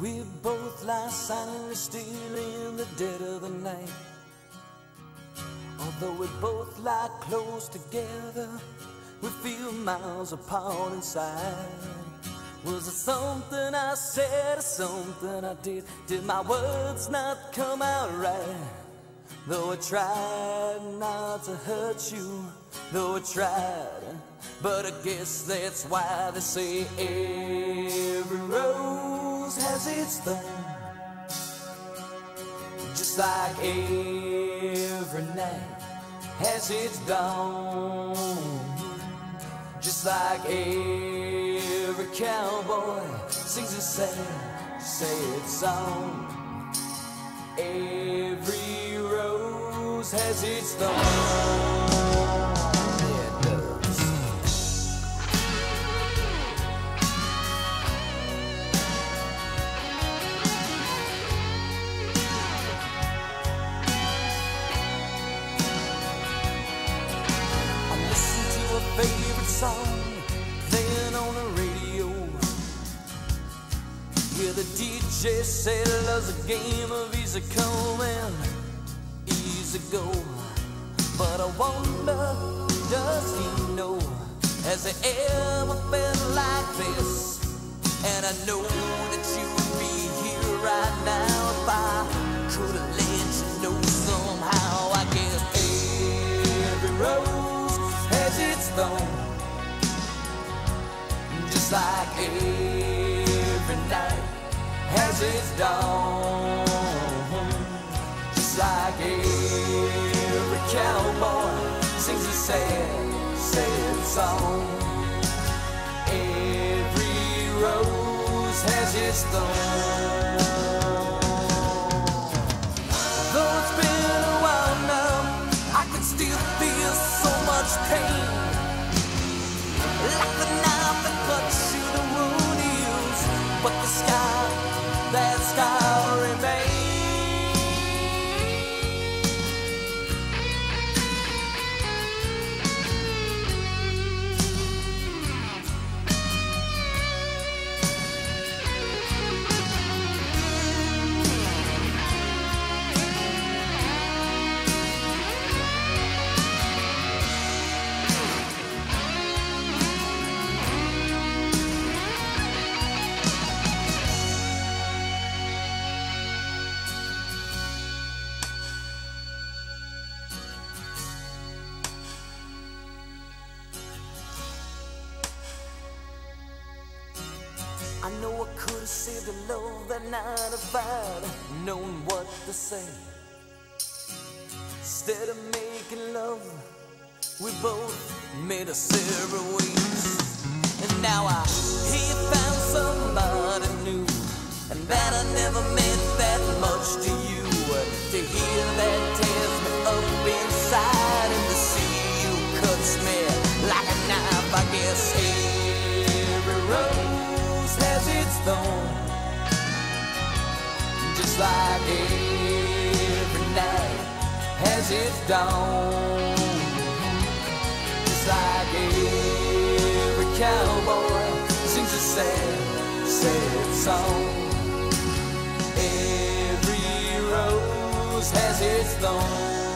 We both lie silently still in the dead of the night. Although we both lie close together, we feel miles apart inside. Was it something I said or something I did? Did my words not come out right? Though I tried not to hurt you, though I tried, but I guess that's why they say every has Just like every night has its dawn. Just like every cowboy sings a sad, sad song. Every rose has its thorn. Favorite song playing on the radio. Yeah, the DJ said love's a game of easy come and easy go. But I wonder, does he know? Has he ever felt like this? And I know that you would be here right now if I could have every night has its dawn, just like every cowboy sings a sad, sad song. Every rose has its thorn. I know I could have saved a love that night if I'd known what to say. Instead of making love, we both made us separate ways. And now I hear you found somebody new, and that I never meant that much to you. To hear that tears me up inside, and to see you cuts me like a knife. I guess has just like every night has its dawn. Just like every cowboy sings a sad, sad song. Every rose has its thorn.